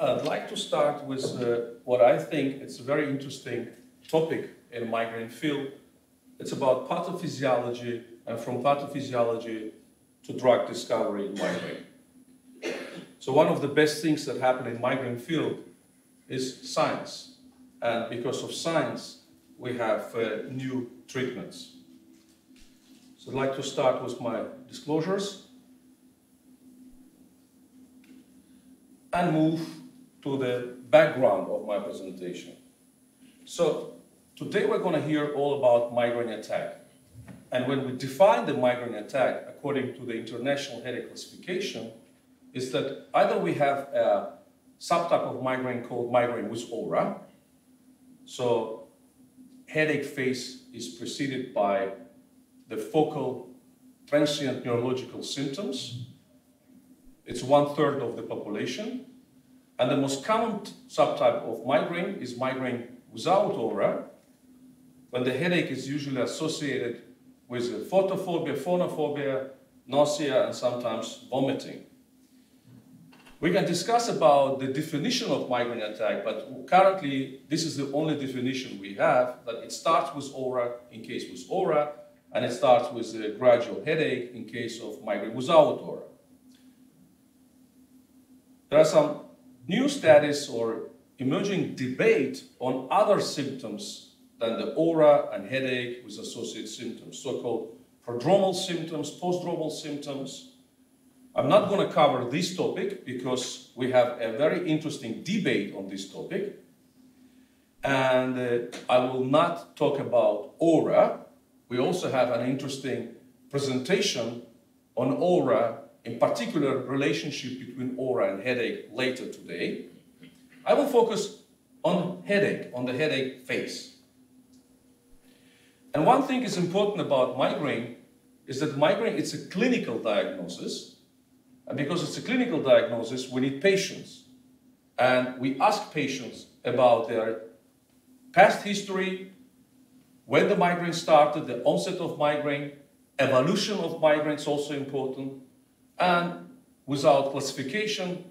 I'd like to start with uh, what I think is a very interesting topic in migraine field. It's about pathophysiology and from pathophysiology to drug discovery in migraine. So one of the best things that happen in migraine field is science. And because of science, we have uh, new treatments. So I'd like to start with my disclosures and move to the background of my presentation. So today we're going to hear all about migraine attack. And when we define the migraine attack according to the International Headache Classification, is that either we have a subtype of migraine called migraine with aura. So headache phase is preceded by the focal transient neurological symptoms. It's one third of the population. And the most common subtype of migraine is migraine without aura, when the headache is usually associated with photophobia, phonophobia, nausea, and sometimes vomiting. We can discuss about the definition of migraine attack, but currently this is the only definition we have, that it starts with aura in case with aura, and it starts with a gradual headache in case of migraine without aura. There are some new studies or emerging debate on other symptoms than the aura and headache with associated symptoms, so-called prodromal symptoms, postdromal symptoms, I'm not going to cover this topic because we have a very interesting debate on this topic. And uh, I will not talk about aura. We also have an interesting presentation on aura, in particular relationship between aura and headache later today. I will focus on headache, on the headache phase. And one thing is important about migraine is that migraine is a clinical diagnosis and because it's a clinical diagnosis, we need patients. And we ask patients about their past history, when the migraine started, the onset of migraine, evolution of migraine is also important. And without classification,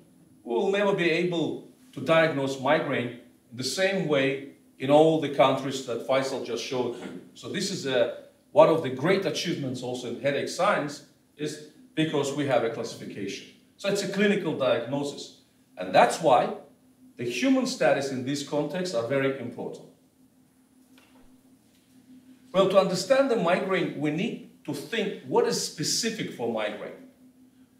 we will never be able to diagnose migraine in the same way in all the countries that Faisal just showed you. So this is a, one of the great achievements also in headache science is because we have a classification. So it's a clinical diagnosis. And that's why the human status in this context are very important. Well, to understand the migraine, we need to think what is specific for migraine.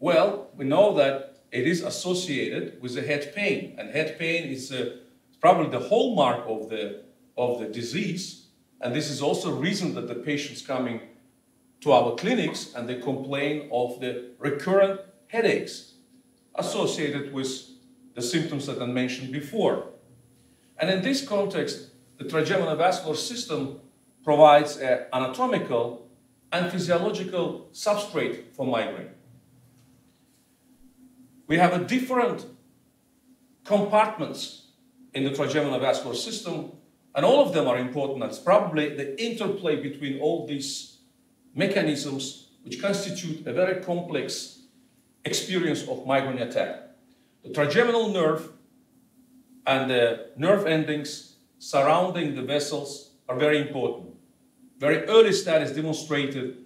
Well, we know that it is associated with the head pain, and head pain is uh, probably the hallmark of the, of the disease, and this is also a reason that the patients coming to our clinics and they complain of the recurrent headaches associated with the symptoms that I mentioned before. And in this context, the trigeminal vascular system provides an anatomical and physiological substrate for migraine. We have a different compartments in the trigeminal vascular system, and all of them are important. It's probably the interplay between all these mechanisms which constitute a very complex experience of migraine attack. The trigeminal nerve and the nerve endings surrounding the vessels are very important. Very early studies demonstrated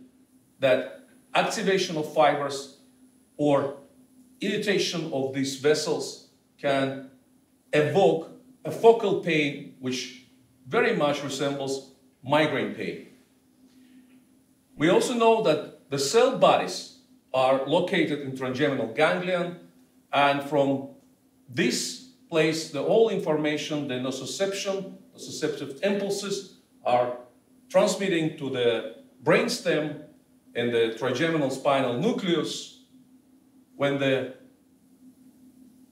that activation of fibers or irritation of these vessels can evoke a focal pain which very much resembles migraine pain. We also know that the cell bodies are located in trigeminal ganglion, and from this place, the whole information, the nociception, the nociceptive impulses are transmitting to the brainstem in the trigeminal spinal nucleus when the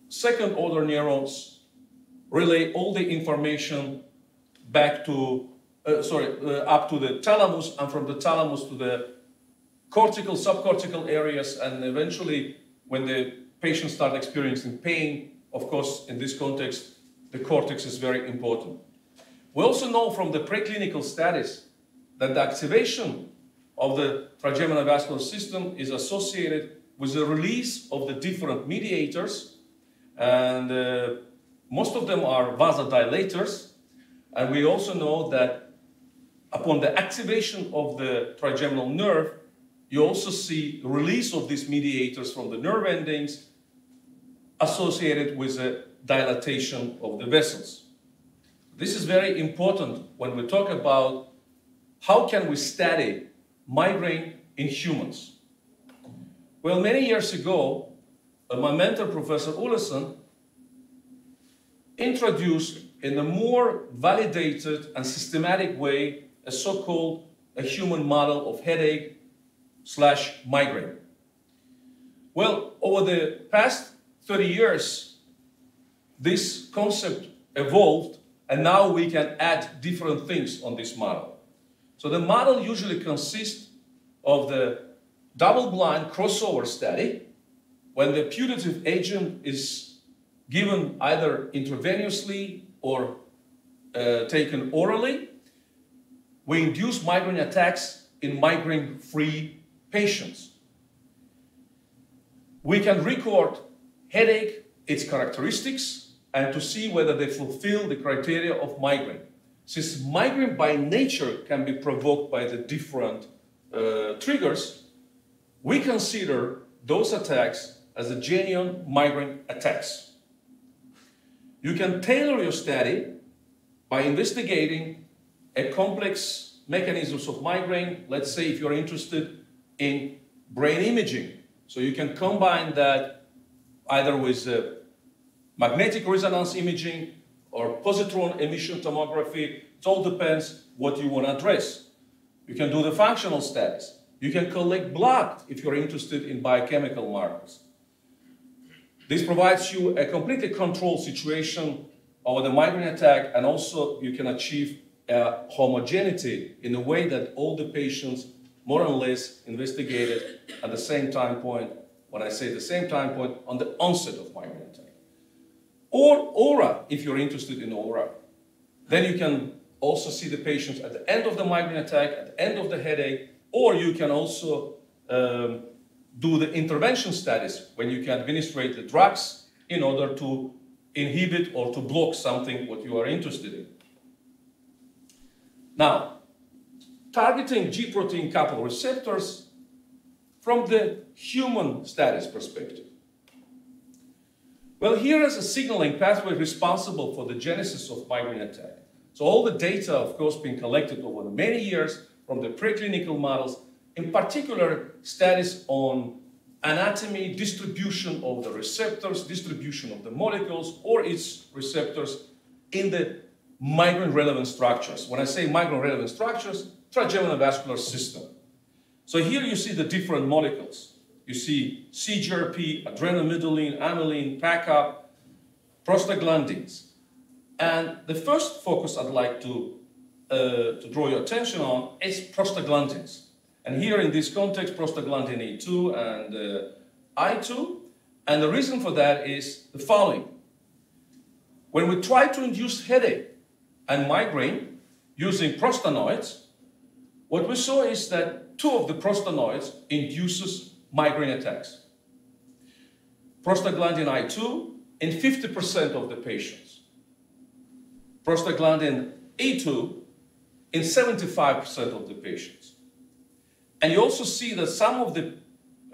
second order neurons relay all the information back to uh, sorry, uh, up to the thalamus and from the thalamus to the cortical, subcortical areas, and eventually when the patient start experiencing pain, of course, in this context, the cortex is very important. We also know from the preclinical studies that the activation of the trigeminal vascular system is associated with the release of the different mediators, and uh, most of them are vasodilators. And we also know that upon the activation of the trigeminal nerve, you also see the release of these mediators from the nerve endings associated with a dilatation of the vessels. This is very important when we talk about how can we study migraine in humans. Well, many years ago, uh, my mentor, Professor Olesen, introduced in a more validated and systematic way a so-called a human model of headache slash migraine. Well, over the past 30 years, this concept evolved and now we can add different things on this model. So the model usually consists of the double-blind crossover study when the putative agent is given either intravenously or uh, taken orally, we induce migraine attacks in migraine-free patients. We can record headache, its characteristics, and to see whether they fulfill the criteria of migraine. Since migraine by nature can be provoked by the different uh, triggers, we consider those attacks as a genuine migraine attacks. You can tailor your study by investigating a complex mechanisms of migraine. Let's say if you're interested in brain imaging. So you can combine that either with uh, magnetic resonance imaging or positron emission tomography. It all depends what you want to address. You can do the functional studies. You can collect blood if you're interested in biochemical markers. This provides you a completely controlled situation over the migraine attack and also you can achieve a homogeneity in a way that all the patients more or less investigated at the same time point, when I say the same time point, on the onset of migraine attack. Or aura, if you're interested in aura. Then you can also see the patients at the end of the migraine attack, at the end of the headache, or you can also um, do the intervention studies when you can administrate the drugs in order to inhibit or to block something what you are interested in. Now, targeting G protein coupled receptors from the human status perspective. Well, here is a signaling pathway responsible for the genesis of migraine attack. So all the data, of course, being collected over many years from the preclinical models, in particular studies on anatomy, distribution of the receptors, distribution of the molecules or its receptors in the migraine relevant structures. When I say migraine relevant structures, trigeminal vascular system. So here you see the different molecules. You see CGRP, adrenomedullin, amylin, PACAP, prostaglandins. And the first focus I'd like to, uh, to draw your attention on is prostaglandins. And here in this context, prostaglandin E2 and uh, I2. And the reason for that is the following. When we try to induce headache and migraine using prostanoids, what we saw is that two of the prostanoids induces migraine attacks. Prostaglandin I2 in 50% of the patients. Prostaglandin E2 in 75% of the patients. And you also see that some of the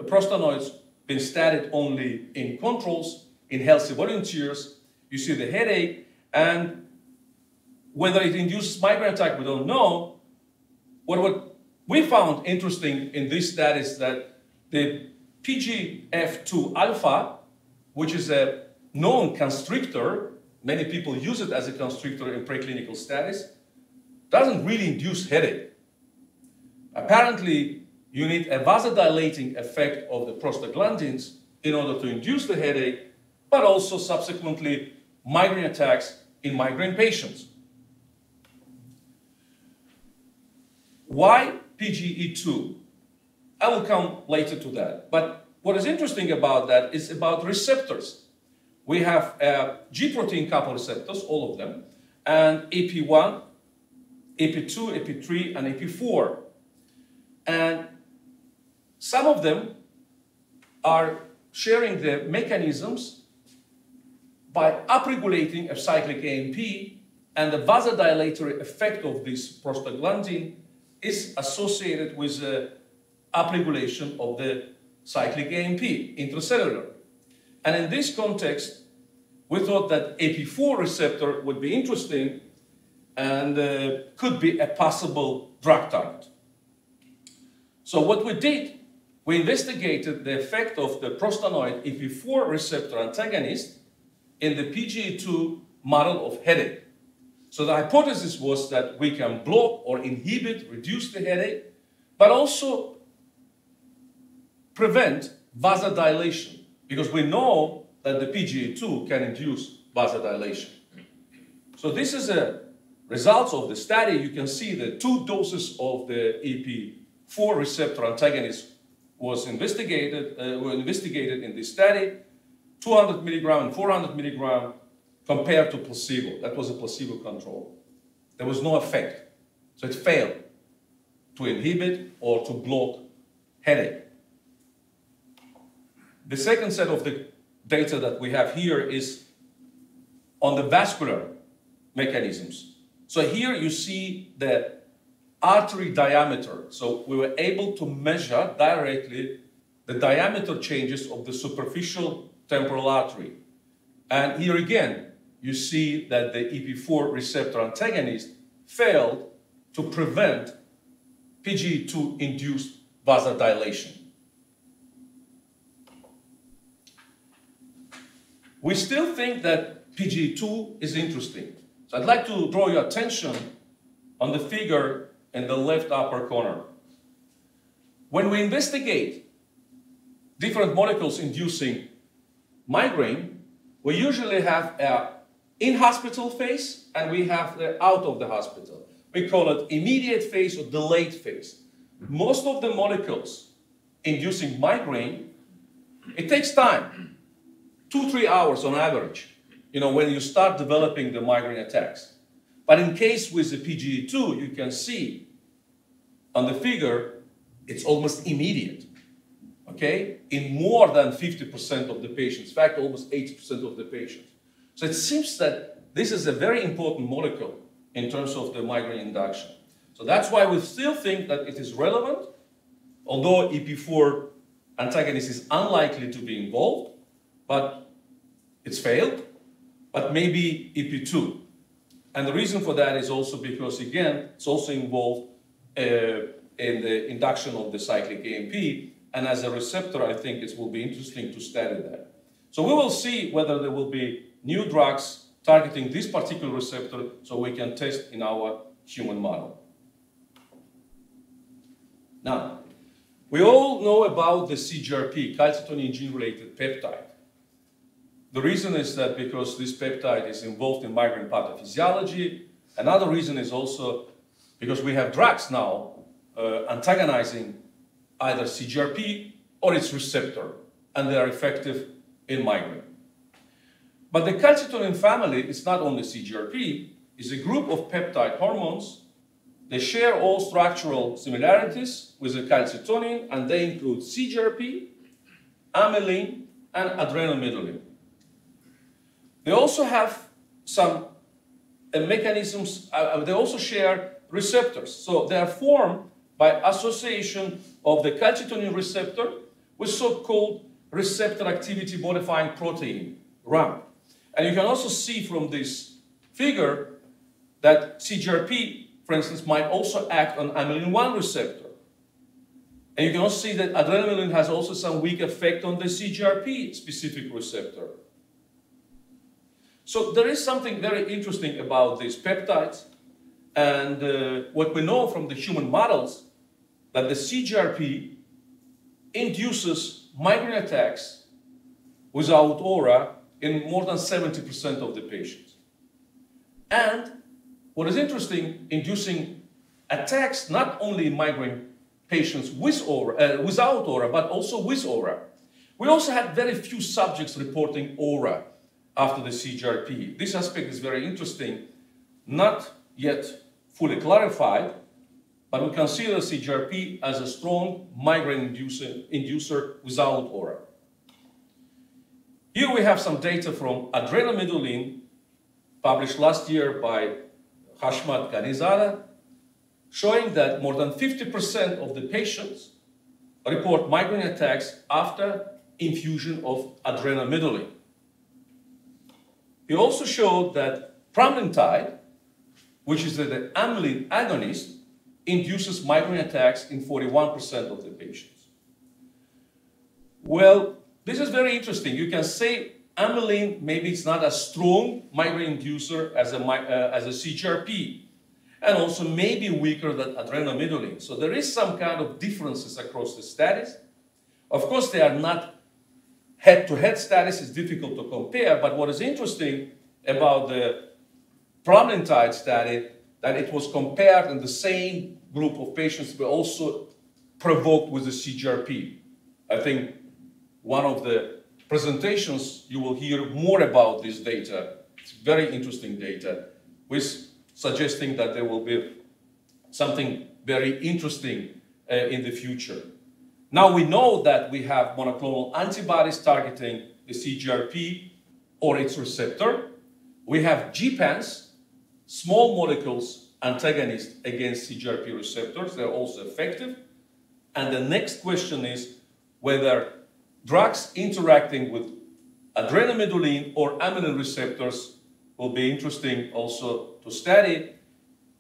prostanoids been studied only in controls, in healthy volunteers. You see the headache, and whether it induces migraine attack, we don't know. What, what we found interesting in this study is that the PGF2 alpha, which is a known constrictor, many people use it as a constrictor in preclinical studies, doesn't really induce headache. Apparently, you need a vasodilating effect of the prostaglandins in order to induce the headache, but also subsequently migraine attacks in migraine patients. Why PGE2? I will come later to that. But what is interesting about that is about receptors. We have uh, G protein coupled receptors, all of them, and EP1, EP2, EP3, and EP4. And some of them are sharing the mechanisms by upregulating a cyclic AMP and the vasodilatory effect of this prostaglandin is associated with the upregulation of the cyclic AMP intracellular. And in this context, we thought that EP4 receptor would be interesting and uh, could be a possible drug target. So what we did, we investigated the effect of the prostanoid EP4 receptor antagonist in the PGE2 model of headache. So the hypothesis was that we can block or inhibit, reduce the headache, but also prevent vasodilation because we know that the PGE2 can induce vasodilation. So this is a results of the study. You can see that two doses of the EP4 receptor antagonist was investigated, uh, were investigated in this study, 200 milligram and 400 milligram compared to placebo. That was a placebo control. There was no effect. So it failed to inhibit or to block headache. The second set of the data that we have here is on the vascular mechanisms. So here you see the artery diameter. So we were able to measure directly the diameter changes of the superficial temporal artery. And here again, you see that the EP4 receptor antagonist failed to prevent PGE2 induced vasodilation. We still think that PGE2 is interesting. So I'd like to draw your attention on the figure in the left upper corner. When we investigate different molecules inducing migraine, we usually have a in-hospital phase and we have the out of the hospital. We call it immediate phase or delayed phase. Most of the molecules inducing migraine, it takes time, two, three hours on average, you know, when you start developing the migraine attacks. But in case with the PGE2, you can see on the figure, it's almost immediate, okay? In more than 50% of the patients, in fact, almost 80% of the patients. So it seems that this is a very important molecule in terms of the migraine induction. So that's why we still think that it is relevant, although EP4 antagonist is unlikely to be involved, but it's failed, but maybe EP2. And the reason for that is also because, again, it's also involved uh, in the induction of the cyclic AMP, and as a receptor, I think it will be interesting to study that. So we will see whether there will be new drugs targeting this particular receptor so we can test in our human model. Now, we all know about the CGRP, calcitonin gene-related peptide. The reason is that because this peptide is involved in migraine pathophysiology. Another reason is also because we have drugs now uh, antagonizing either CGRP or its receptor, and they are effective in migraine. But the calcitonin family is not only CGRP, it's a group of peptide hormones. They share all structural similarities with the calcitonin, and they include CGRP, amylin, and adrenomedullin. They also have some uh, mechanisms, uh, uh, they also share receptors. So they are formed by association of the calcitonin receptor with so-called receptor activity modifying protein, RAM. And you can also see from this figure that CGRP, for instance, might also act on amylin 1 receptor. And you can also see that adrenaline has also some weak effect on the CGRP specific receptor. So there is something very interesting about these peptides. And uh, what we know from the human models, that the CGRP induces migraine attacks without aura in more than 70% of the patients. And what is interesting, inducing attacks not only in migraine patients with aura, uh, without aura, but also with aura. We also had very few subjects reporting aura after the CGRP. This aspect is very interesting, not yet fully clarified, but we consider CGRP as a strong migraine inducer, inducer without aura. Here we have some data from adrenomedullin, published last year by Hashmat Ghanizada, showing that more than 50% of the patients report migraine attacks after infusion of adrenomedullin. He also showed that pramlintide, which is the amylin agonist, induces migraine attacks in 41% of the patients. Well, this is very interesting. You can say amylin maybe it's not as strong migraine inducer as a, uh, as a CGRP, and also maybe weaker than adrenomedullin. So there is some kind of differences across the studies. Of course, they are not head-to-head -head studies. It's difficult to compare, but what is interesting about the pramlintide study, that it was compared in the same group of patients, but also provoked with the CGRP. I think one of the presentations, you will hear more about this data. It's very interesting data, with suggesting that there will be something very interesting uh, in the future. Now we know that we have monoclonal antibodies targeting the CGRP or its receptor. We have gepants, small molecules antagonists against CGRP receptors. They're also effective. And the next question is whether drugs interacting with adrenomedullin or amylin receptors will be interesting also to study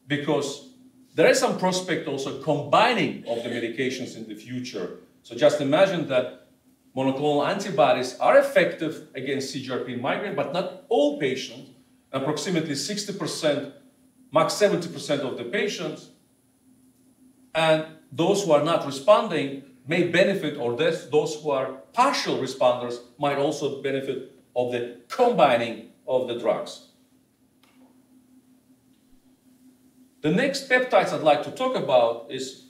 because there is some prospect also combining of the medications in the future. So just imagine that monoclonal antibodies are effective against CGRP migraine, but not all patients, approximately 60%, max 70% of the patients, and those who are not responding may benefit, or those who are partial responders might also benefit of the combining of the drugs. The next peptides I'd like to talk about is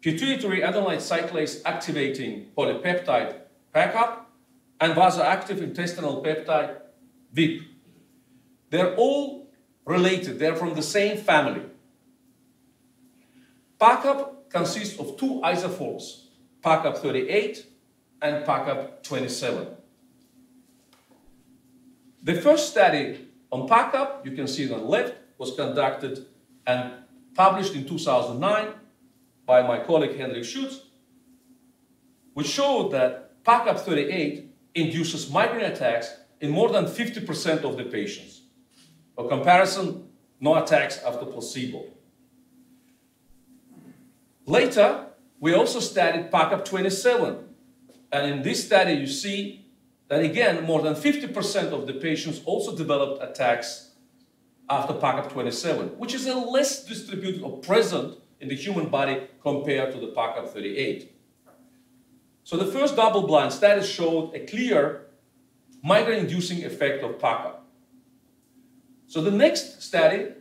pituitary adenylate cyclase activating polypeptide PACAP and vasoactive intestinal peptide VIP. They're all related, they're from the same family. PACAP consists of two isoforms, PACAP 38 and PACAP 27. The first study on PACAP, you can see it on the left, was conducted and published in 2009 by my colleague Henrik Schytz, which showed that PACAP 38 induces migraine attacks in more than 50% of the patients. For comparison, no attacks after placebo. Later, we also studied PACAP 27. And in this study, you see that again, more than 50% of the patients also developed attacks after PACAP 27, which is a less distributed or present in the human body compared to the PACAP 38. So the first double-blind study showed a clear migraine-inducing effect of PACAP. So the next study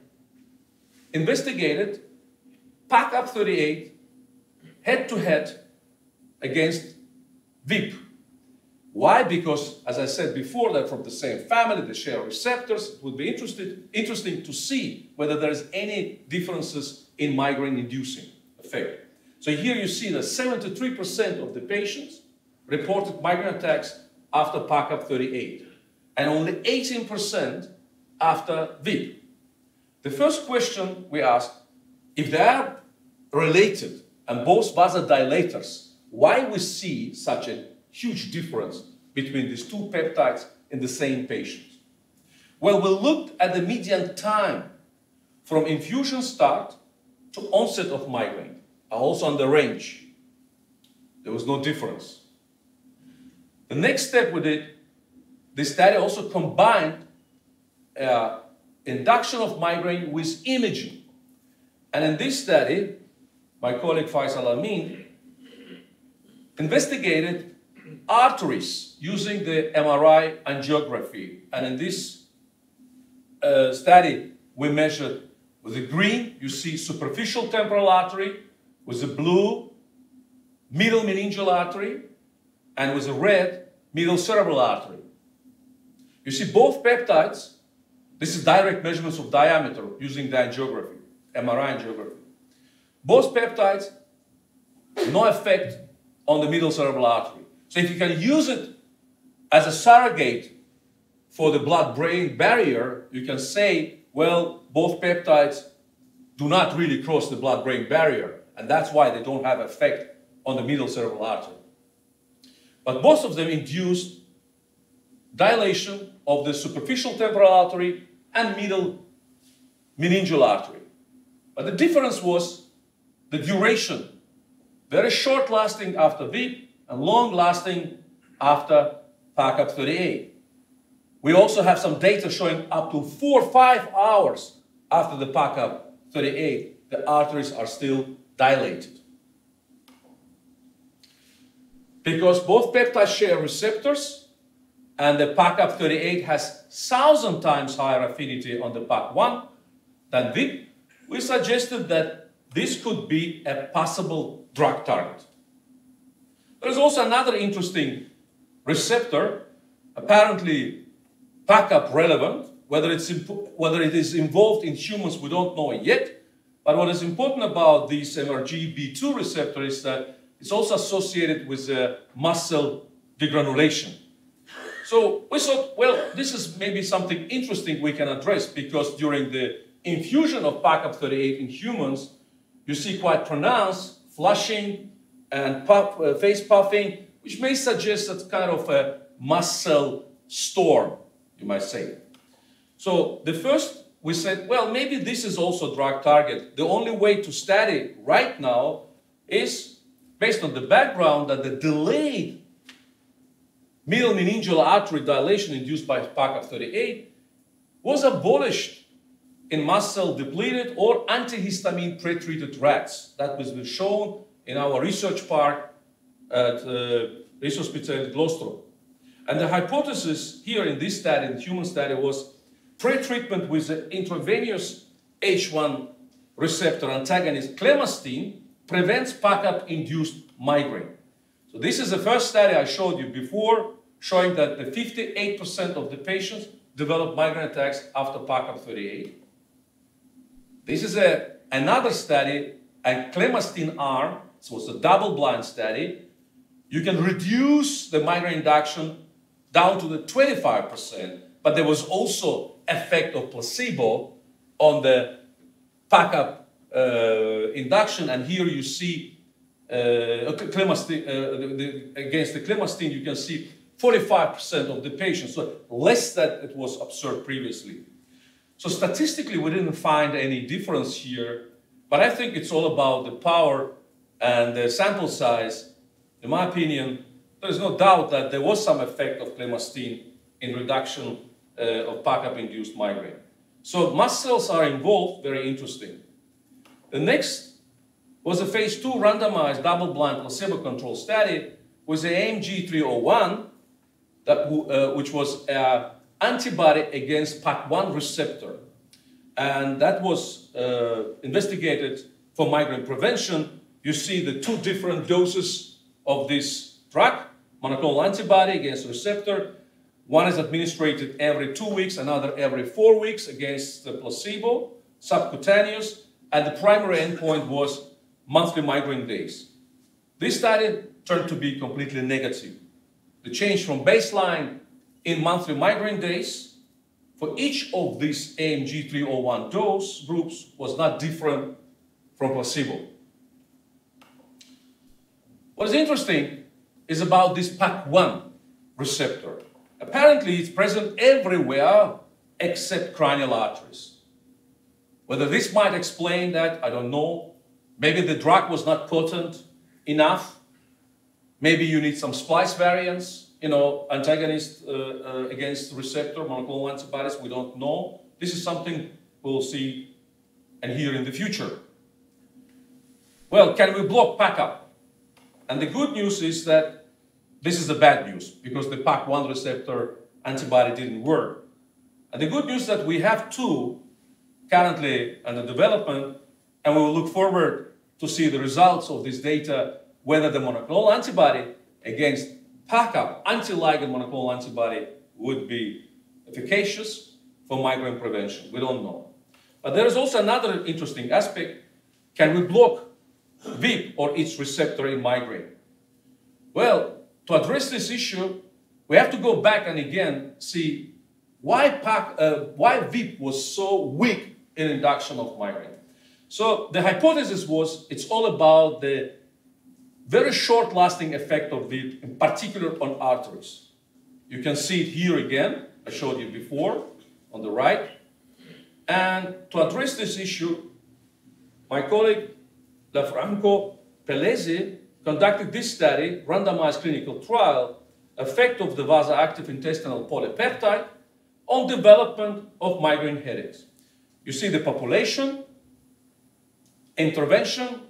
investigated PACAP 38 head-to-head against VIP. Why? Because, as I said before, they're from the same family, they share receptors. It would be interesting to see whether there's any differences in migraine-inducing effect. So here you see that 73% of the patients reported migraine attacks after PACAP 38, and only 18% after VIP. The first question we asked, if they are related and both vasodilators, why we see such a huge difference between these two peptides in the same patients? Well, we looked at the median time from infusion start to onset of migraine, also on the range. There was no difference. The next step we did, the study also combined uh, induction of migraine with imaging. And in this study, my colleague Faisal Amin investigated arteries using the MRI angiography. And in this uh, study, we measured with the green, you see superficial temporal artery, with the blue, middle meningeal artery, and with the red, middle cerebral artery. You see both peptides, this is direct measurements of diameter using the angiography, MRI angiography. Both peptides, no effect on the middle cerebral artery. So if you can use it as a surrogate for the blood-brain barrier, you can say, well, both peptides do not really cross the blood-brain barrier, and that's why they don't have effect on the middle cerebral artery. But both of them induced dilation of the superficial temporal artery and middle meningeal artery. But the difference was the duration. Very short lasting after VIP and long lasting after PACAP 38. We also have some data showing up to four or five hours after the PACAP 38, the arteries are still dilated. Because both peptides share receptors, and the PACAP 38 has thousand times higher affinity on the PAC1 than VIP, we suggested that this could be a possible drug target. There's also another interesting receptor, apparently PACAP relevant, whether, it's whether it is involved in humans, we don't know yet. But what is important about this MRGB2 receptor is that it's also associated with uh, mast cell degranulation. So we thought, well, this is maybe something interesting we can address because during the infusion of PACAP38 in humans, you see quite pronounced flushing and puff, uh, face puffing, which may suggest a kind of a mast cell storm, you might say. So the first, we said, well, maybe this is also drug target. The only way to study right now is based on the background that the delayed middle meningeal artery dilation induced by PACAP38 was abolished in mast cell depleted or antihistamine pre-treated rats. That was shown in our research park at uh, Rigshospitalet Glostrup. And the hypothesis here in this study, in the human study, was pre-treatment with the intravenous H1 receptor antagonist clemastine prevents PACAP-induced migraine. So this is the first study I showed you before, showing that the 58% of the patients develop migraine attacks after PACAP-38. This is a, another study, a clemastine arm, so it's a double-blind study. You can reduce the migraine induction down to the 25%, but there was also effect of placebo on the PACAP uh, induction, and here you see uh, uh, the, against the clemastine, you can see 45% of the patients, so less than it was observed previously. So statistically, we didn't find any difference here, but I think it's all about the power and the sample size. In my opinion, there's no doubt that there was some effect of clemastine in reduction uh, of PACAP-induced migraine. So mast cells are involved, very interesting. The next was a phase two randomized double-blind placebo-controlled study with the AMG 301, that, uh, which was an antibody against PAC1 receptor. And that was uh, investigated for migraine prevention. You see the two different doses of this drug, monoclonal antibody against receptor. One is administered every two weeks, another every four weeks against the placebo, subcutaneous and the primary endpoint was monthly migraine days. This study turned to be completely negative. The change from baseline in monthly migraine days for each of these AMG 301 dose groups was not different from placebo. What is interesting is about this PAC1 receptor. Apparently, it's present everywhere except cranial arteries. Whether this might explain that, I don't know. Maybe the drug was not potent enough. Maybe you need some splice variants, you know, antagonist uh, uh, against receptor, monoclonal antibodies, we don't know. This is something we'll see and hear in the future. Well, can we block PACAP? And the good news is that this is the bad news because the PAC1 receptor antibody didn't work. And the good news is that we have two currently under development, and we will look forward to see the results of this data, whether the monoclonal antibody against PACAP, anti-ligand monoclonal antibody, would be efficacious for migraine prevention. We don't know. But there is also another interesting aspect. Can we block VIP or its receptor in migraine? Well, to address this issue, we have to go back and again see why, PAC, uh, why VIP was so weak in induction of migraine. So the hypothesis was it's all about the very short lasting effect of VIP, in particular on arteries. You can see it here again. I showed you before on the right. And to address this issue, my colleague Lanfranco Pellesi conducted this study, randomized clinical trial, effect of the vasoactive intestinal polypeptide on development of migraine headaches. You see the population, intervention,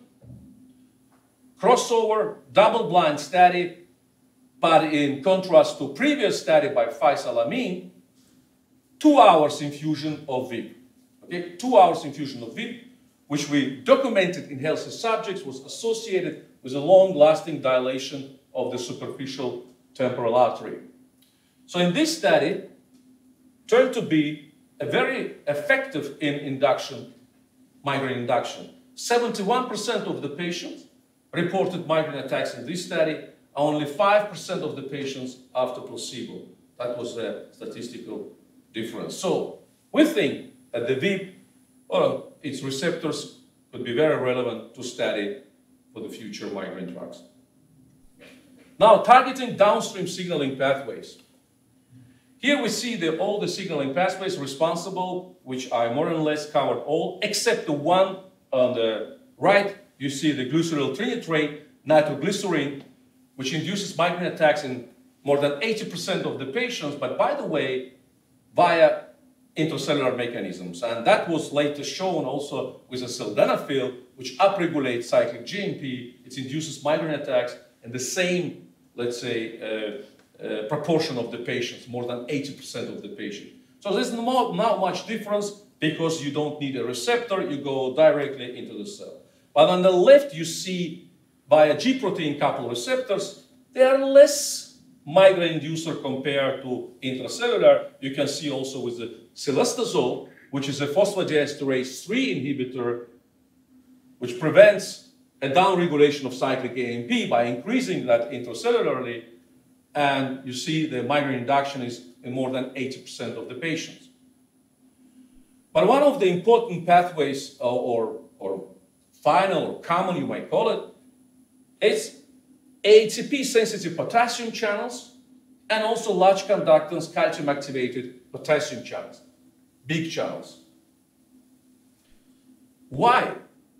crossover, double-blind study, but in contrast to previous study by Faisal Amin, two hours infusion of VIP. Okay, two hours infusion of VIP, which we documented in healthy subjects, was associated with a long-lasting dilation of the superficial temporal artery. So in this study, turned to be a very effective in induction, migraine induction. 71% of the patients reported migraine attacks in this study, only 5% of the patients after placebo. That was the statistical difference. So we think that the VIP or its receptors would be very relevant to study for the future migraine drugs. Now, targeting downstream signaling pathways. Here we see the, all the signaling pathways responsible, which I more or less covered all, except the one on the right. You see the glyceryl trinitrate, nitroglycerin, which induces migraine attacks in more than 80% of the patients, but by the way, via intracellular mechanisms. And that was later shown also with a sildenafil, which upregulates cyclic GMP. It induces migraine attacks in the same, let's say, uh, uh, proportion of the patients, more than 80% of the patient. So there's not, not much difference because you don't need a receptor, you go directly into the cell. But on the left, you see via G protein coupled receptors, they are less migraine inducer compared to intracellular. You can see also with the cilostazol, which is a phosphodiesterase 3 inhibitor, which prevents a downregulation of cyclic AMP by increasing that intracellularly. And you see the migraine induction is in more than 80% of the patients. But one of the important pathways, or, or, final or common you might call it, is ATP sensitive potassium channels and also large conductance calcium activated potassium channels, big channels. Why?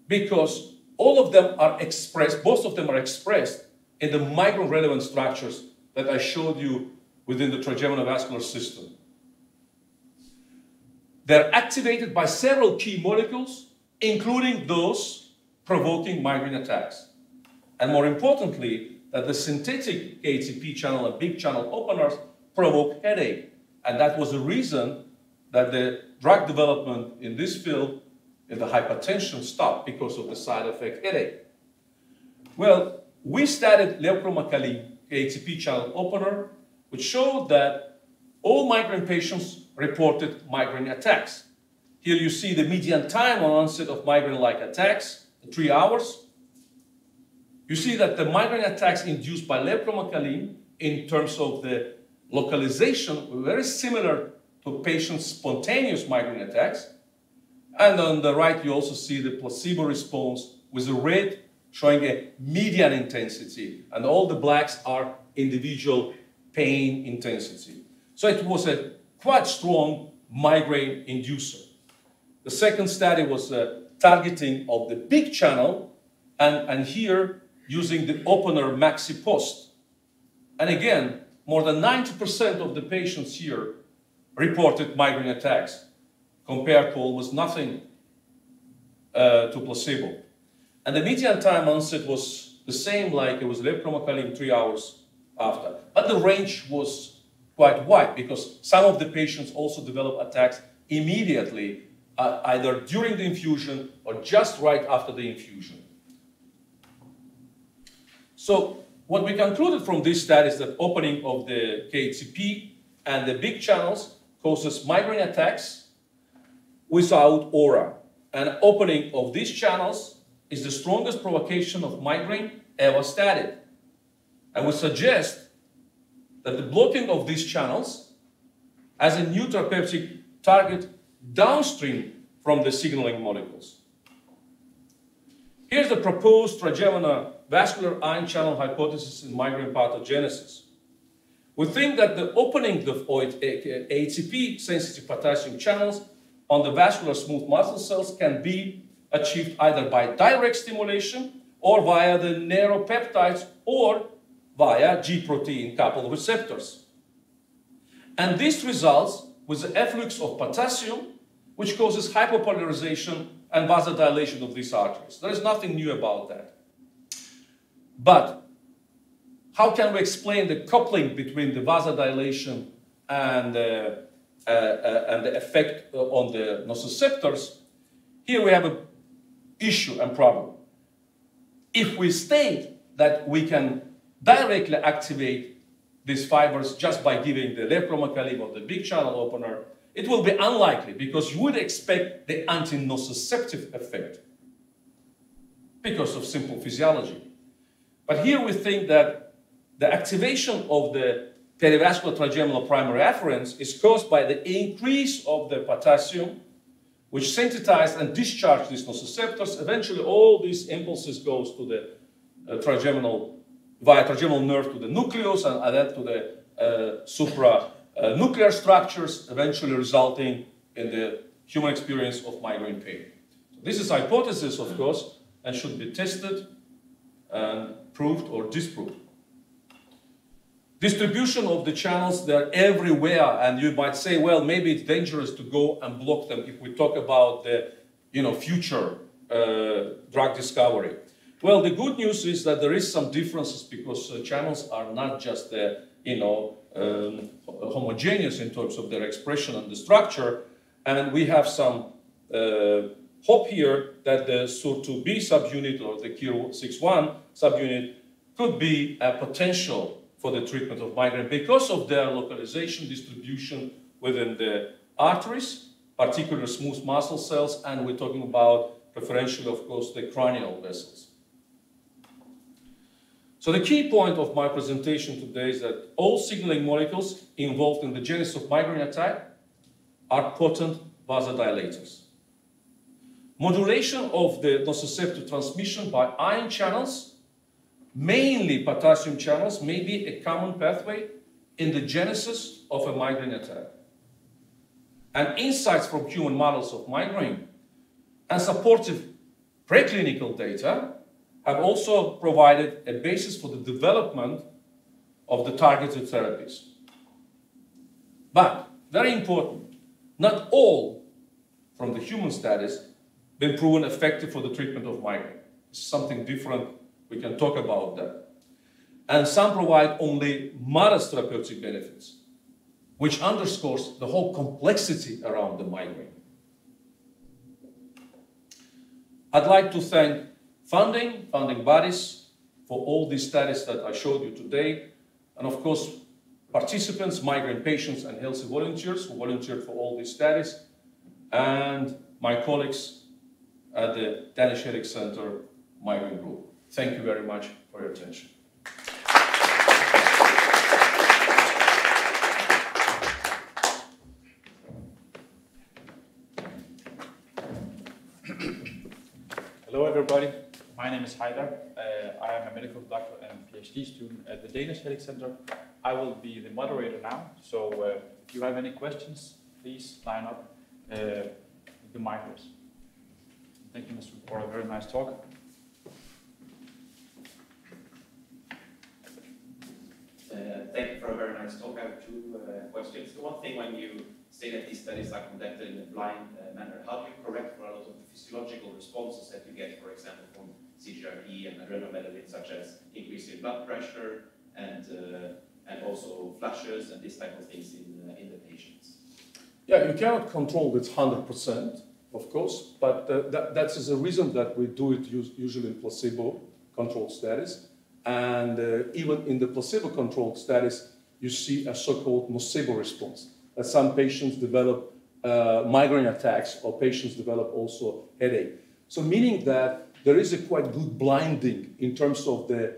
Because all of them are expressed, both of them are expressed in the migraine relevant structures that I showed you within the trigeminal vascular system. They're activated by several key molecules, including those provoking migraine attacks. And more importantly, that the synthetic ATP channel and big channel openers provoke headache. And that was the reason that the drug development in this field in the hypertension stopped because of the side effect headache. Well, we studied levcromakalim ATP channel opener, which showed that all migraine patients reported migraine attacks. Here you see the median time on onset of migraine-like attacks, three hours. You see that the migraine attacks induced by levcromakalim in terms of the localization very similar to patients' spontaneous migraine attacks. And on the right, you also see the placebo response with the red showing a median intensity, and all the blacks are individual pain intensity. So it was a quite strong migraine inducer. The second study was a targeting of the big channel, and, and here using the opener MaxiPost. And again, more than 90% of the patients here reported migraine attacks, compared to almost nothing uh, to placebo. And the median time onset was the same like it was levcromakalim three hours after. But the range was quite wide because some of the patients also develop attacks immediately, uh, either during the infusion or just right after the infusion. So what we concluded from this study is that opening of the KATP and the big channels causes migraine attacks without aura. And opening of these channels is the strongest provocation of migraine ever studied. I would suggest that the blocking of these channels has a new therapeutic target downstream from the signaling molecules. Here's the proposed trigeminal vascular ion channel hypothesis in migraine pathogenesis. We think that the opening of ATP-sensitive potassium channels on the vascular smooth muscle cells can be achieved either by direct stimulation or via the neuropeptides or via G-protein coupled receptors. And this results with the efflux of potassium, which causes hypopolarization and vasodilation of these arteries. There is nothing new about that. But how can we explain the coupling between the vasodilation and, uh, uh, uh, and the effect on the nociceptors? Here we have an issue and problem. If we state that we can directly activate these fibers just by giving the lebromacalib or the big channel opener, it will be unlikely because you would expect the anti-nociceptive effect because of simple physiology. But here we think that the activation of the perivascular trigeminal primary afferents is caused by the increase of the potassium, which sensitize and discharge these nociceptors. Eventually, all these impulses goes to the uh, trigeminal, via trigeminal nerve to the nucleus and then to the uh, supra uh, nuclear structures, eventually resulting in the human experience of migraine pain. So this is hypothesis, of course, and should be tested and proved or disproved. Distribution of the channels, they're everywhere, and you might say, well, maybe it's dangerous to go and block them if we talk about the you know, future uh, drug discovery. Well, the good news is that there is some differences because uh, channels are not just the, you know, um, homogeneous in terms of their expression and the structure, and we have some uh, hope here that the SUR2B subunit or the KIR61 subunit could be a potential for the treatment of migraine because of their localization distribution within the arteries, particular smooth muscle cells, and we're talking about preferentially, of course, the cranial vessels. So the key point of my presentation today is that all signaling molecules involved in the genesis of migraine attack are potent vasodilators. Modulation of the nociceptive transmission by ion channels mainly potassium channels, may be a common pathway in the genesis of a migraine attack. And insights from human models of migraine and supportive preclinical data have also provided a basis for the development of the targeted therapies. But, very important, not all from the human studies been proven effective for the treatment of migraine. It's something different we can talk about that. And some provide only modest therapeutic benefits, which underscores the whole complexity around the migraine. I'd like to thank funding, funding bodies, for all these studies that I showed you today, and of course, participants, migraine patients, and healthy volunteers who volunteered for all these studies, and my colleagues at the Danish Headache Center Migraine Group. Thank you very much for your attention. Hello everybody, my name is Haidar. Uh, I am a medical doctor and PhD student at the Danish Headache Center. I will be the moderator now, so uh, if you have any questions, please line up uh, the micros. Thank you, Mr. for a very nice talk. Thank you for a very nice talk. I have two uh, questions. The one thing when you say that these studies are conducted in a blind uh, manner, how do you correct for a lot of the physiological responses that you get, for example, from CGRP and adrenaline, such as increase in blood pressure and uh, and also flushes and these type of things in, uh, in the patients? Yeah, you cannot control this 100%, of course, but uh, that, that is the reason that we do it usually in placebo-controlled studies and uh, even in the placebo-controlled studies, you see a so-called nocebo response. That some patients develop uh, migraine attacks or patients develop also headache. So meaning that there is a quite good blinding in terms of the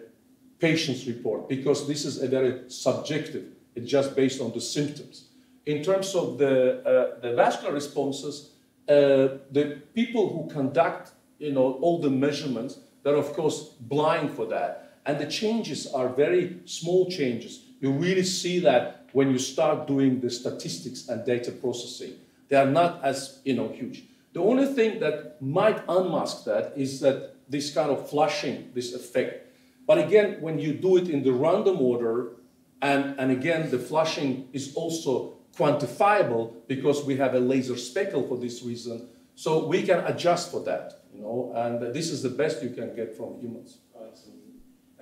patient's report because this is a very subjective It's just based on the symptoms. In terms of the, uh, the vascular responses, uh, the people who conduct you know, all the measurements, they're of course blind for that. And the changes are very small changes. You really see that when you start doing the statistics and data processing. They are not as you know, huge. The only thing that might unmask that is that this kind of flushing, this effect. But again, when you do it in the random order, and, and again, the flushing is also quantifiable because we have a laser speckle for this reason. So we can adjust for that, you know, and this is the best you can get from humans.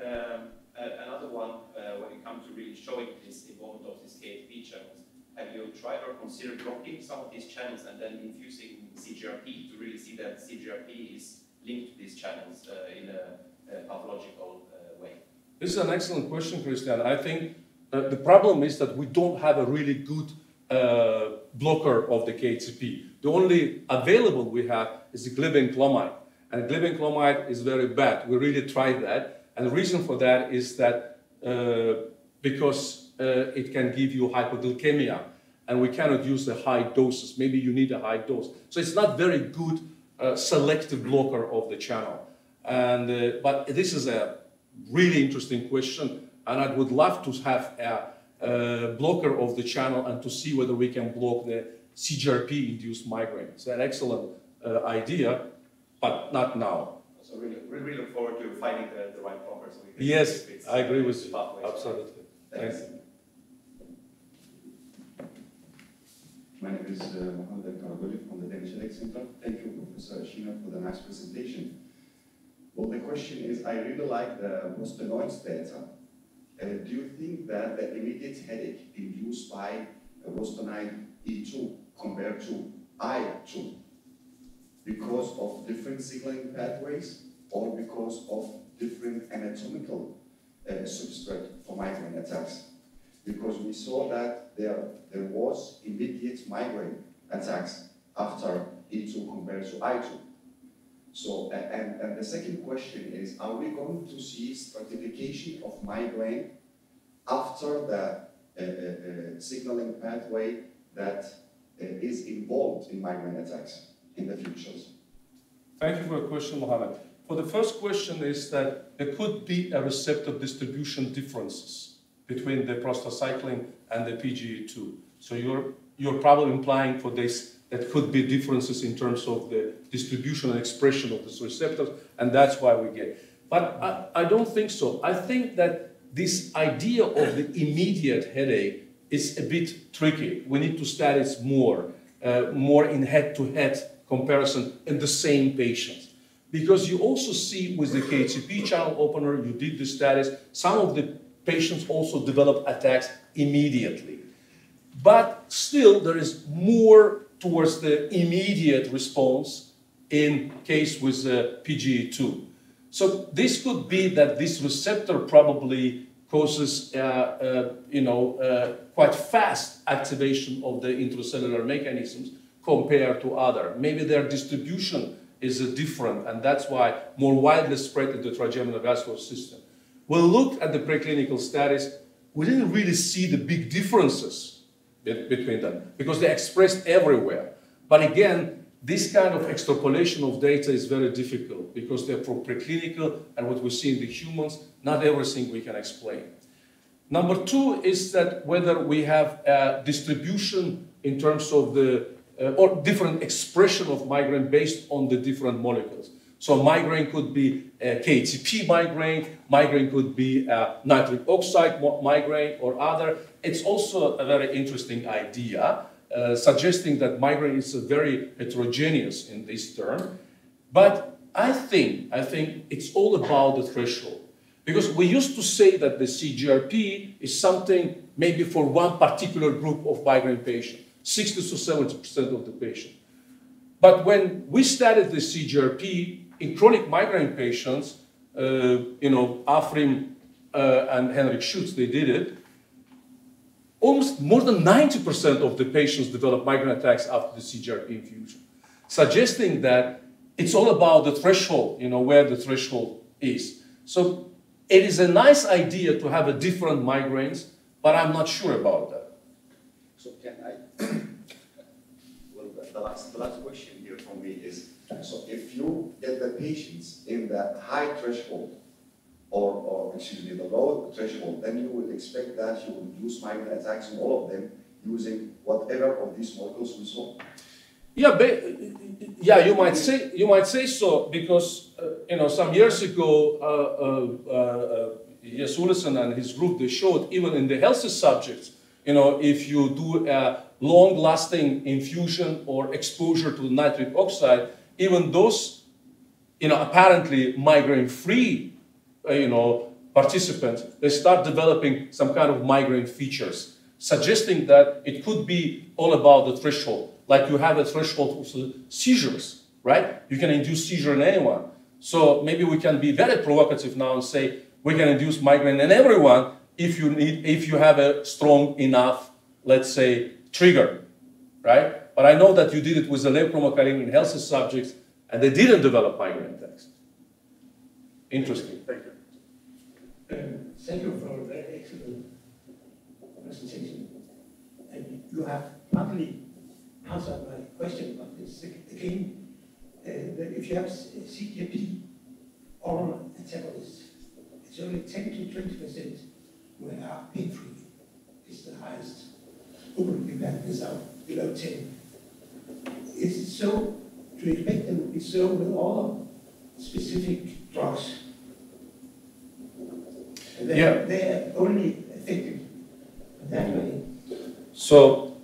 Um, another one, uh, when it comes to really showing this involvement of these KHP channels, have you tried or considered blocking some of these channels and then infusing CGRP to really see that CGRP is linked to these channels uh, in a, a pathological uh, way? This is an excellent question, Christian. I think uh, the problem is that we don't have a really good uh, blocker of the KCP. The only available we have is the glibenclamide. And glibenclamide is very bad. We really tried that. And the reason for that is that uh, because uh, it can give you hypoglycemia and we cannot use the high doses. Maybe you need a high dose. So it's not very good uh, selective blocker of the channel. And, uh, but this is a really interesting question and I would love to have a, a blocker of the channel and to see whether we can block the CGRP-induced migraine. It's an excellent uh, idea, but not now. So really, really look forward to finding the, the right blocker. So yes, I agree with you. Absolutely. Thanks. Thanks. My name is uh, Mohammed Karagoli from the Danish Headache Center. Thank you, Professor Shina, for the nice presentation. Well, the question is, I really like the Bostanoids data. Uh, do you think that the immediate headache induced by Vostanide E2 compared to I2 because of different signaling pathways or because of different anatomical uh, substrate for migraine attacks? Because we saw that there, there was immediate migraine attacks after E2 compared to I2. So, and, and the second question is, are we going to see stratification of migraine after the uh, uh, uh signaling pathway that uh, is involved in migraine attacks in the futures? Thank you for your question, Mohammed. For the first question is that there could be a receptor distribution differences between the prostacyclin and the PGE2. So you're, you're probably implying for this that could be differences in terms of the distribution and expression of these receptors, and that's why we get. But I, I don't think so. I think that this idea of the immediate headache is a bit tricky. We need to study it more, uh, more in head-to-head comparison in the same patients. Because you also see with the KCP channel opener, you did the studies, some of the patients also develop attacks immediately. But still, there is more towards the immediate response in case with uh, PGE2. So this could be that this receptor probably causes, uh, uh, you know, uh, quite fast activation of the intracellular mechanisms compared to other. Maybe their distribution is different, and that's why more widely spread in the trigeminal vascular system. We'll look at the preclinical studies. We didn't really see the big differences between them because they're expressed everywhere. But again, this kind of extrapolation of data is very difficult because they're for preclinical and what we see in the humans, not everything we can explain. Number two is that whether we have a distribution in terms of the, uh, or different expression of migraine based on the different molecules. So migraine could be a KTP migraine, migraine could be a nitric oxide migraine or other. It's also a very interesting idea uh, suggesting that migraine is very heterogeneous in this term. But I think, I think it's all about the threshold. Because we used to say that the CGRP is something maybe for one particular group of migraine patients, 60 to 70% of the patient. But when we studied the CGRP in chronic migraine patients, uh, you know, Afrim uh, and Henrik Schütz, they did it, almost more than 90% of the patients develop migraine attacks after the CGRP infusion, suggesting that it's all about the threshold, you know, where the threshold is. So it is a nice idea to have a different migraines, but I'm not sure about that. So can I, well, the- the last, the last question here from me is, so if you get the patients in the high threshold, or, or, excuse me, the low threshold, then you would expect that you will induce migraine attacks in all of them using whatever of these molecules we saw. Yeah, yeah, you might say you might say so because uh, you know some years ago, uh, uh, uh, Jes and his group they showed even in the healthy subjects, you know, if you do a long-lasting infusion or exposure to nitric oxide, even those, you know, apparently migraine-free, uh, you know, participants, they start developing some kind of migraine features, suggesting that it could be all about the threshold like you have a threshold for seizures, right? You can induce seizure in anyone. So maybe we can be very provocative now and say we can induce migraine in everyone if you need, if you have a strong enough, let's say, trigger, right? But I know that you did it with the levothyroxine in healthy subjects, and they didn't develop migraine attacks. Interesting. Thank you. Thank you for a very excellent presentation. And you have partly answered my question about this again. Uh, that if you have CGP oral antagonists, it's only 10 to 20 percent who are pain-free. It's the highest. Open that without below 10. Is it so? You expect them to be so with all specific drugs? They, Yeah. they are only effective that way. So,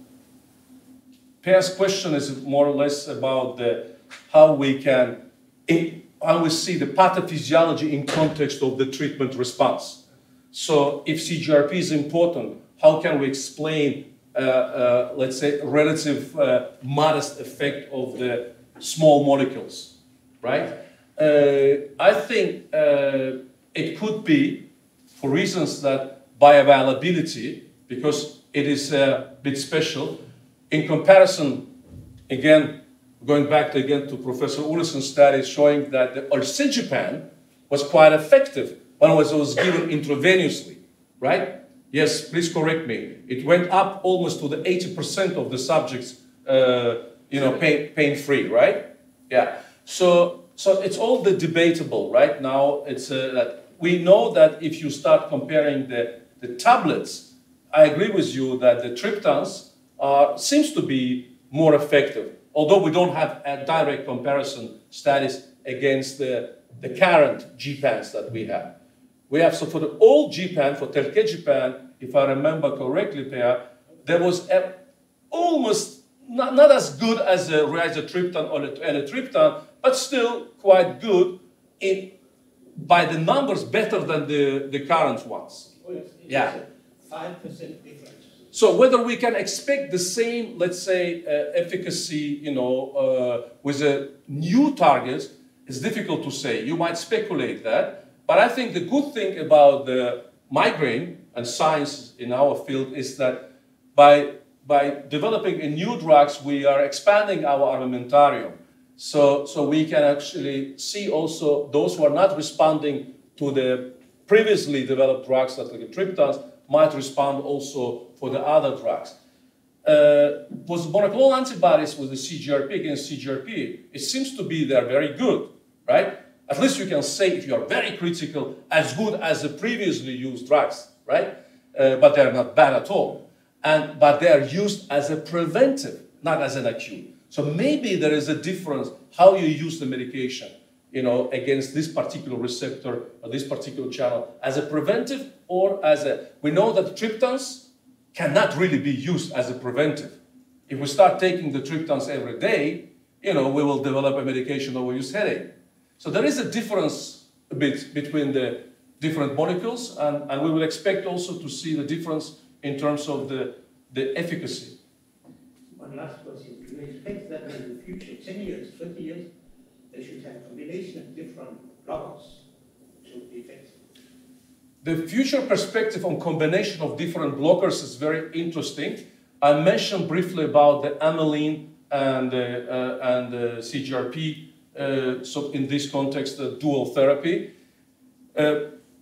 Pierre's question is more or less about the, how we can, in, how we see the pathophysiology in context of the treatment response. So, if CGRP is important, how can we explain, uh, uh, let's say, relative uh, modest effect of the small molecules, right? Uh, I think uh, it could be for reasons that bioavailability, because it is a bit special, in comparison, again, going back to, again to Professor Olesen's study showing that the Olcegipan was quite effective it was, was given intravenously, right? Yes, please correct me. It went up almost to the 80% of the subjects, uh, you know, pain, pain-free, right? Yeah. So, so it's all the debatable, right? Now, it's uh, that we know that if you start comparing the, the tablets, I agree with you that the triptans uh, seems to be more effective, although we don't have a direct comparison studies against the, the current GPANs that we have. We have, so for the old Japan, for telkegipan, if I remember correctly, Per, there was a, almost not, not as good as a rizatriptan or elatriptan, but still quite good in, by the numbers better than the, the current ones. Yeah. Five percent difference. So whether we can expect the same, let's say, uh, efficacy, you know, uh, with a new target is difficult to say. You might speculate that, but I think the good thing about the migraine and science in our field is that by by developing new drugs, we are expanding our armamentarium. So, so we can actually see also those who are not responding to the previously developed drugs, like the triptans, might respond also for the other drugs. Uh, with monoclonal antibodies with the CGRP against CGRP, it seems to be they're very good, right? At least you can say if you are very critical, as good as the previously used drugs, right? Uh, but they're not bad at all. And, but they are used as a preventive, not as an acute. So maybe there is a difference how you use the medication, you know, against this particular receptor or this particular channel as a preventive or as a. We know that triptans cannot really be used as a preventive. If we start taking the triptans every day, you know, we will develop a medication that will use headache. So there is a difference a bit between the different molecules, and, and we will expect also to see the difference in terms of the, the efficacy. One last question. Do you expect that in the future, 10 years, 20 years, they should have a combination of different blockers to be effective? The future perspective on combination of different blockers is very interesting. I mentioned briefly about the amylin and, uh, uh, and uh, CGRP, so in this context, the dual therapy. Uh,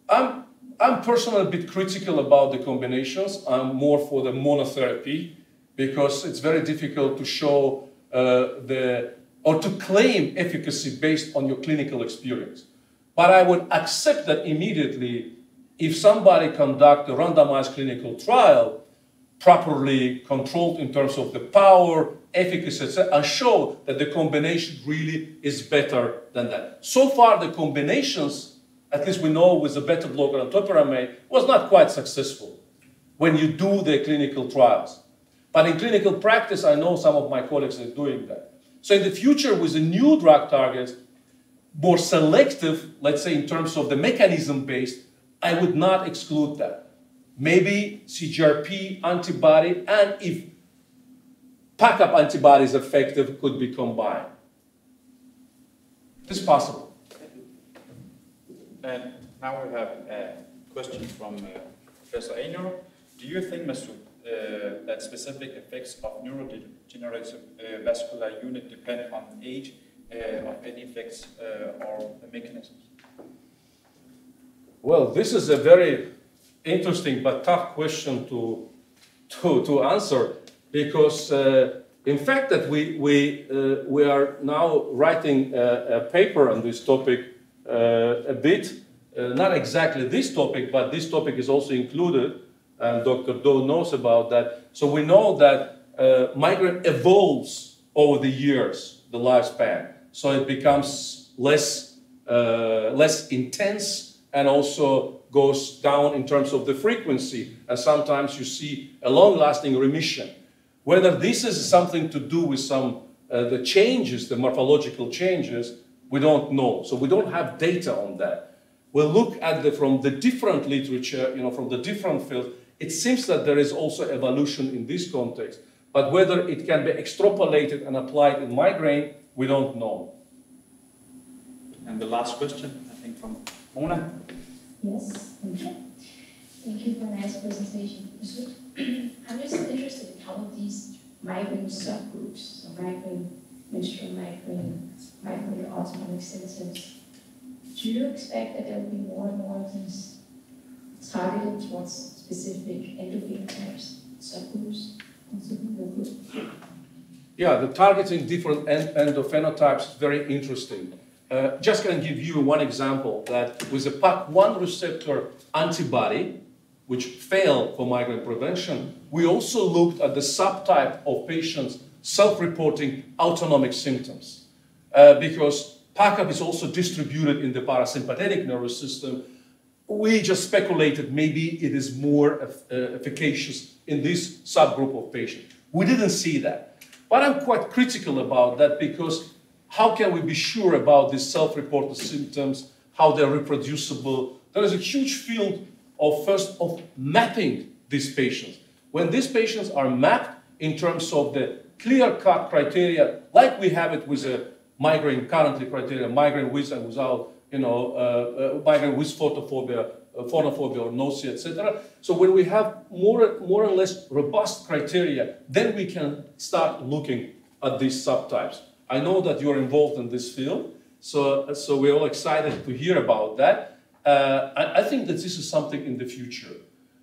I'm, I'm personally a bit critical about the combinations. I'm more for the monotherapy because it's very difficult to show uh, the or to claim efficacy based on your clinical experience. But I would accept that immediately if somebody conduct a randomized clinical trial properly controlled in terms of the power, efficacy, and show that the combination really is better than that. So far, the combinations, at least we know with the beta blocker and topiramate, was not quite successful when you do the clinical trials. But in clinical practice, I know some of my colleagues are doing that. So in the future, with a new drug targets, more selective, let's say in terms of the mechanism based, I would not exclude that. Maybe CGRP antibody and if PACAP antibody is effective, could be combined. It's possible. And now we have a question from uh, Professor Aynor. Do you think, Masoud, uh, that specific effects of neurodegenerative uh, vascular unit depend on age uh, of any effects uh, or mechanisms? Well, this is a very interesting but tough question to, to, to answer because uh, in fact that we, we, uh, we are now writing a, a paper on this topic uh, a bit, uh, not exactly this topic, but this topic is also included, and Dr. Doe knows about that. So we know that uh, migraine evolves over the years, the lifespan. So it becomes less, less intense and also goes down in terms of the frequency. And sometimes you see a long-lasting remission. Whether this is something to do with some uh, the changes, the morphological changes, we don't know. So we don't have data on that. We'll look at the, from the different literature, you know, from the different fields. It seems that there is also evolution in this context. But whether it can be extrapolated and applied in migraine, we don't know. And the last question, I think, from Mona. Yes, thank you. Thank you for a nice presentation. I'm just interested in of these migraine subgroups, so migraine, menstrual migraine, migraine autonomic symptoms. Do you expect that there will be more and more of these targeted towards specific endophenotypes, subgroups, Yeah, the targeting different endophenotypes is very interesting. Uh, just going to give you one example that with a PAK1 receptor antibody, which failed for migraine prevention, we also looked at the subtype of patients self-reporting autonomic symptoms. Uh, because PACAP is also distributed in the parasympathetic nervous system, we just speculated maybe it is more uh, efficacious in this subgroup of patients. We didn't see that. But I'm quite critical about that because how can we be sure about these self-reported symptoms, how they're reproducible? There is a huge field of first of mapping these patients. When these patients are mapped in terms of the clear-cut criteria, like we have it with a migraine currently criteria, migraine with and without, you know, uh, uh, migraine with photophobia, uh, phonophobia or nausea, etc. So when we have more, more or less robust criteria, then we can start looking at these subtypes. I know that you're involved in this field, so, so we're all excited to hear about that. Uh, I, think that this is something in the future.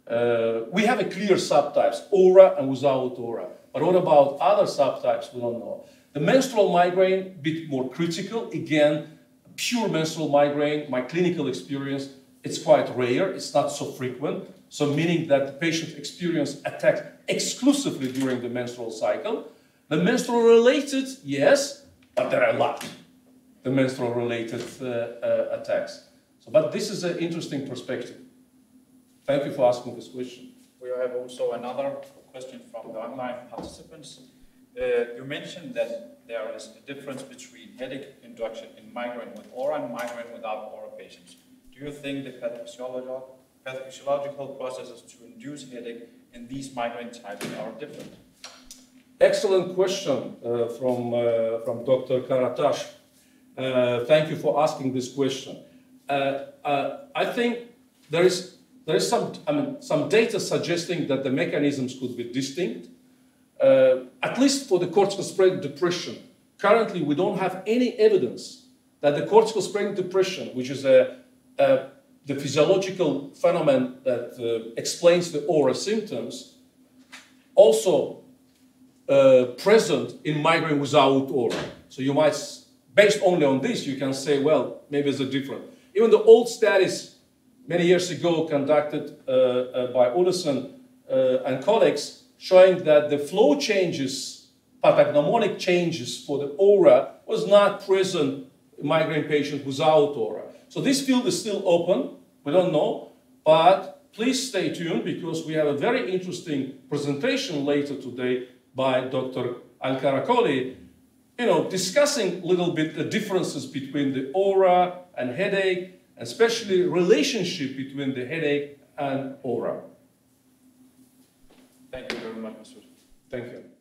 Uh, we have a clear subtypes, aura and without aura. But what about other subtypes? We don't know. The menstrual migraine, bit more critical. Again, pure menstrual migraine, my clinical experience, it's quite rare. It's not so frequent. So meaning that the patient experience attacks exclusively during the menstrual cycle. The menstrual related, yes, but there are a lot. The menstrual related uh, uh, attacks. So, but this is an interesting perspective. Thank you for asking this question. We have also another question from the online participants. Uh, you mentioned that there is a difference between headache induction in migraine with aura and migraine without aura patients. Do you think the pathophysiological, pathophysiological processes to induce headache in these migraine types are different? Excellent question uh, from, uh, from Dr. Karatash. Uh, thank you for asking this question. Uh, uh, I think there is, there is some, I mean, some data suggesting that the mechanisms could be distinct, uh, at least for the cortical spreading depression. Currently, we don't have any evidence that the cortical spreading depression, which is a, a the physiological phenomenon that uh, explains the aura symptoms also uh, present in migraine without aura. So you might, based only on this, you can say, well, maybe it's a different. Even the old studies many years ago conducted uh, uh, by Olesen uh, and colleagues showing that the flow changes, pathognomonic changes for the aura was not present in migraine patients without aura. So this field is still open, we don't know, but please stay tuned because we have a very interesting presentation later today by Dr. Al-Karakoli, you know, discussing a little bit the differences between the aura and headache, especially relationship between the headache and aura. Thank you very much, Masoud. Thank you.